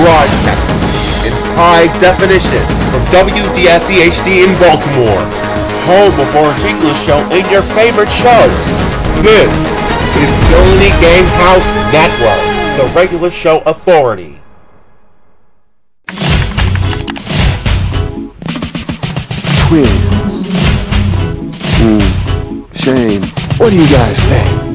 Broadcasting in high definition from WDSC HD in Baltimore, home of Originular Show and your favorite shows. This is Dillany Game House Network, the regular show authority. Twins. Hmm. Shame. What do you guys think?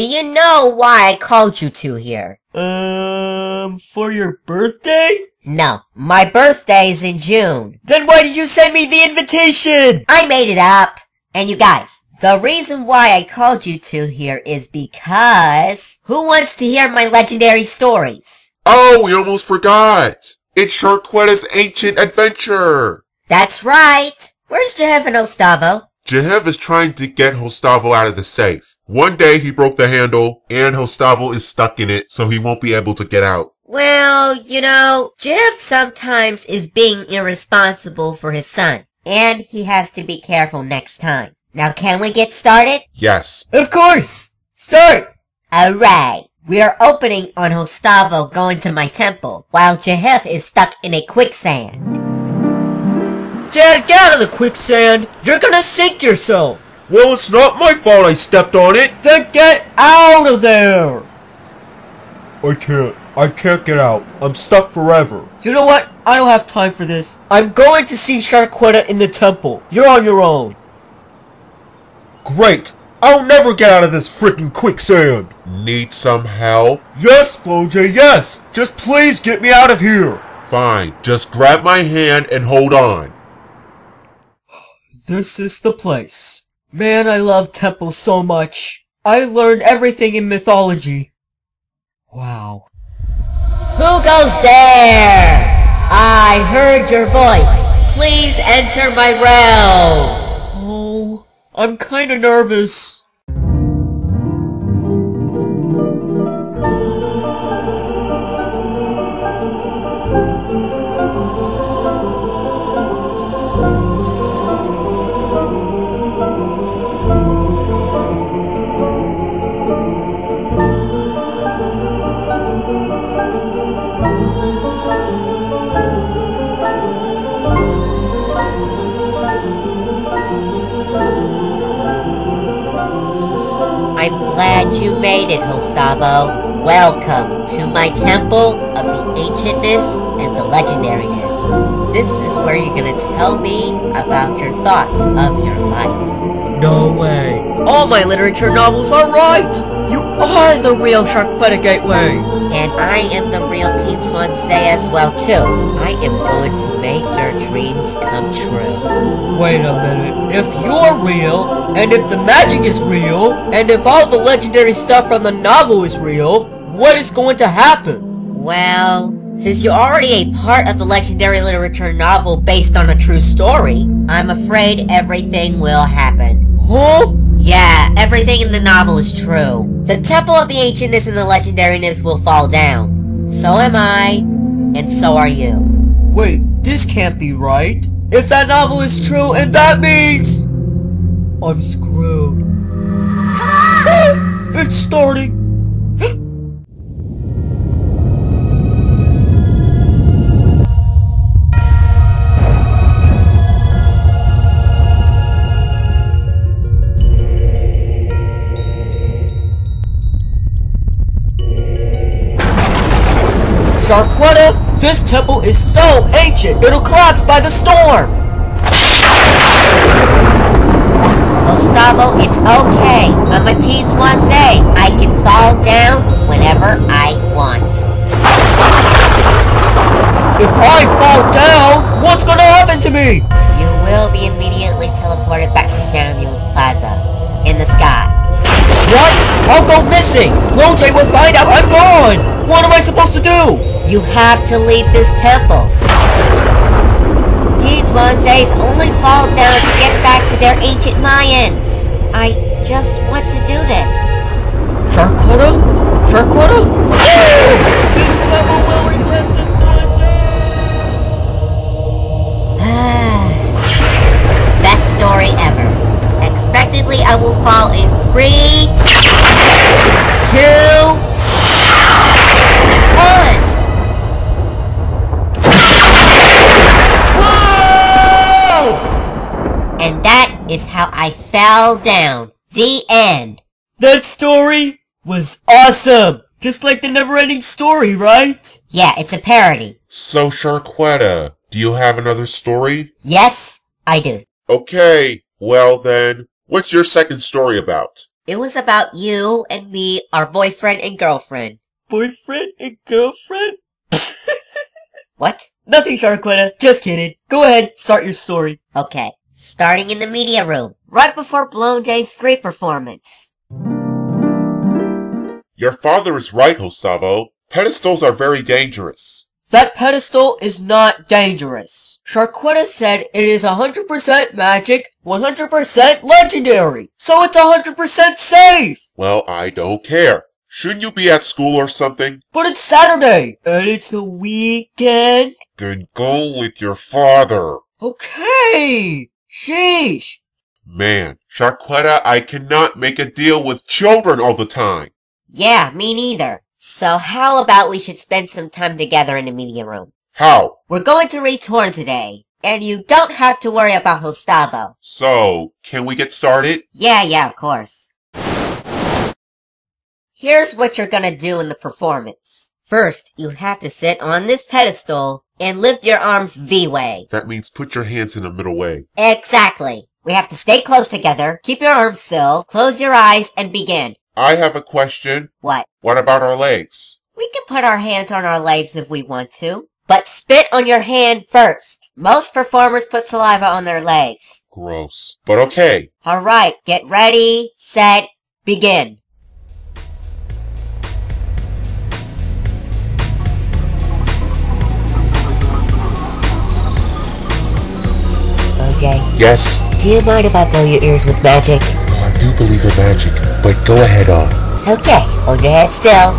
Do you know why I called you two here? Um, for your birthday? No, my birthday is in June. Then why did you send me the invitation? I made it up. And you guys, the reason why I called you two here is because who wants to hear my legendary stories? Oh, we almost forgot! It's Sharquetta's Ancient Adventure! That's right. Where's Jeff and Ostavo? Jehev is trying to get Hostavo out of the safe. One day he broke the handle, and Hostavo is stuck in it, so he won't be able to get out. Well, you know, Jeff sometimes is being irresponsible for his son, and he has to be careful next time. Now can we get started? Yes. Of course! Start! Alright. We are opening on Hostavo going to my temple, while Jehef is stuck in a quicksand. Dad, get out of the quicksand! You're gonna sink yourself! Well, it's not my fault I stepped on it! Then get out of there! I can't. I can't get out. I'm stuck forever. You know what? I don't have time for this. I'm going to see Sharquetta in the temple. You're on your own. Great! I'll never get out of this freaking quicksand! Need some help? Yes, Bloanjay, yes! Just please get me out of here! Fine, just grab my hand and hold on. This is the place. Man, I love temples so much. I learned everything in mythology. Wow. Who goes there? I heard your voice. Please enter my realm. Oh, I'm kinda nervous. Glad you made it, Hostavo. Welcome to my temple of the ancientness and the legendariness. This is where you're gonna tell me about your thoughts of your life. No way. All my literature novels are right. You are the real Sharquetta Gateway. And I am the real Teen-Zuan Xay as well too. I am going to make your dreams come true. Wait a minute. If you're real, and if the magic is real, and if all the legendary stuff from the novel is real, what is going to happen? Well, since you're already a part of the legendary literature novel based on a true story, I'm afraid everything will happen. Huh? Yeah, everything in the novel is true. The Temple of the Ancientness and the Legendariness will fall down. So am I, and so are you. Wait, this can't be right. If that novel is true, and that means... I'm screwed. it's starting. Sharquetta, this temple is so ancient, it'll collapse by the storm! Gustavo, it's okay. I'm a Teen-Zuan Xay. I can fall down whenever I want. If I fall down, what's gonna happen to me? You will be immediately teleported back to Shadow Mule's Plaza. In the sky. What? I'll go missing! Bloanjay will find out I'm gone! What am I supposed to do? You have to leave this temple. Teens Wanzes only fall down to get back to their ancient Mayans. I just want to do this. Sharquetta? Sharquetta? Oh! This temple will regret this one Best story ever. Expectedly, I will fall in three, two, is how I fell down. The end. That story was awesome! Just like the never-ending story, right? Yeah, it's a parody. So, Sharquetta, do you have another story? Yes, I do. Okay, well then, what's your second story about? It was about you and me, our boyfriend and girlfriend. Boyfriend and girlfriend? What? Nothing, Sharquetta. Just kidding. Go ahead, start your story. Okay, starting in the media room, right before Bloanjay's street performance. Your father is right, Gustavo. Pedestals are very dangerous. That pedestal is not dangerous. Sharquetta said it is 100% magic, 100% legendary, so it's 100% safe! Well, I don't care. Shouldn't you be at school or something? But it's Saturday, and it's the weekend. Then go with your father. Okay! Sheesh! Man, Sharquetta, I cannot make a deal with children all the time. Yeah, me neither. So how about we should spend some time together in the media room? How? We're going to read Torn today, and you don't have to worry about Gustavo. So, can we get started? Yeah, yeah, of course. Here's what you're gonna do in the performance. First, you have to sit on this pedestal and lift your arms V-way. That means put your hands in the middle way. Exactly. We have to stay close together, keep your arms still, close your eyes, and begin. I have a question. What? What about our legs? We can put our hands on our legs if we want to. But spit on your hand first. Most performers put saliva on their legs. Gross. But okay. Alright, get ready, set, begin. OJ, Yes, do you mind if I blow your ears with magic? I do believe in magic, but go ahead on. Okay, hold your head still.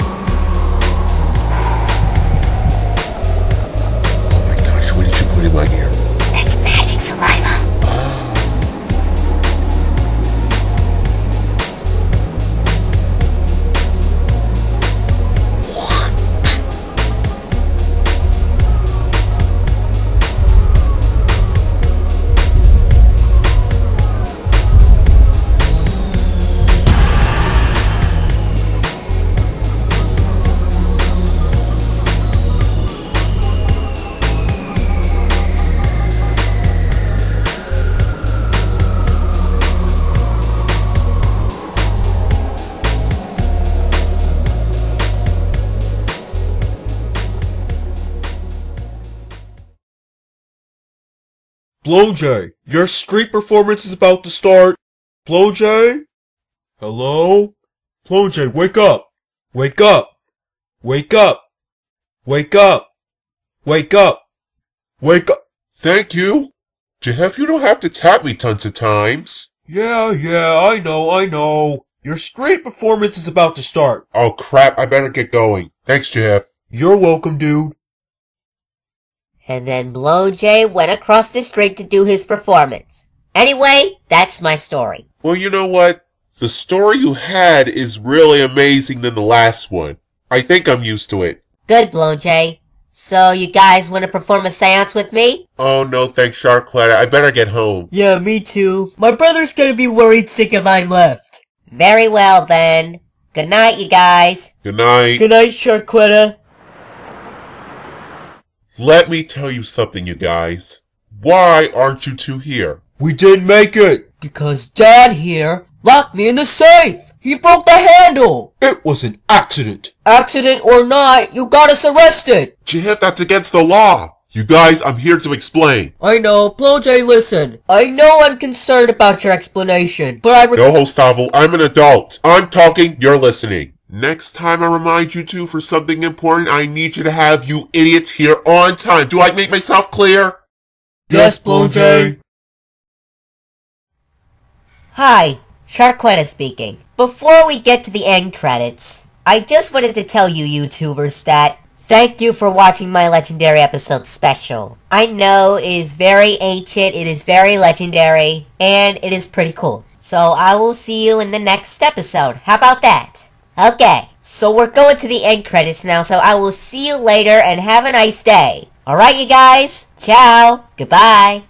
Oh my gosh, what did you put in my ear? Bloanjay, your street performance is about to start. Bloanjay? Hello? Bloanjay, wake up! Wake up! Wake up! Wake up! Wake up! Wake up! Thank you. Jeff, you don't have to tap me tons of times. Yeah, yeah, I know, I know. Your street performance is about to start. Oh crap, I better get going. Thanks, Jeff. You're welcome, dude. And then Bloanjay went across the street to do his performance. Anyway, that's my story. Well, you know what? The story you had is really amazing than the last one. I think I'm used to it. Good, Bloanjay. So you guys want to perform a seance with me? Oh no, thanks, Sharquetta. I better get home. Yeah, me too. My brother's gonna be worried sick if I'm left. Very well then. Good night, you guys. Good night. Good night, Sharquetta. Let me tell you something, you guys. Why aren't you two here? We didn't make it. Because Dad here locked me in the safe. He broke the handle. It was an accident. Accident or not, you got us arrested. Jeff, that's against the law. You guys, I'm here to explain. I know, Bloanjay, listen. I know I'm concerned about your explanation, but I re- No, Hostavo, I'm an adult. I'm talking, you're listening. Next time I remind you two for something important, I need you to have you idiots here on time. Do I make myself clear? Yes, Bloanjay. Hi, Sharquetta speaking. Before we get to the end credits, I just wanted to tell you YouTubers that thank you for watching my legendary episode special. I know it is very ancient, it is very legendary, and it is pretty cool. So I will see you in the next episode. How about that? Okay, so we're going to the end credits now, so I will see you later and have a nice day. Alright, you guys? Ciao. Goodbye.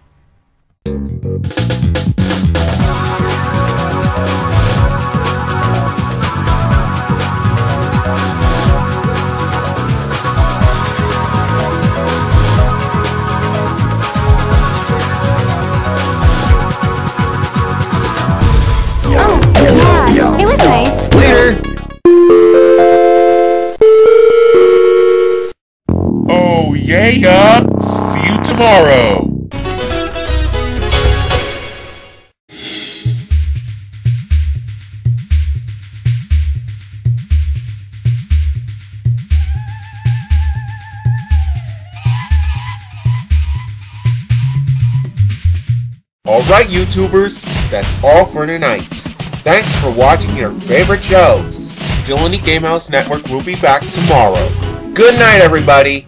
Oh, yeah. See you tomorrow. Alright, YouTubers, that's all for tonight. Thanks for watching your favorite shows. Dillony Gamehouse Network will be back tomorrow. Good night, everybody.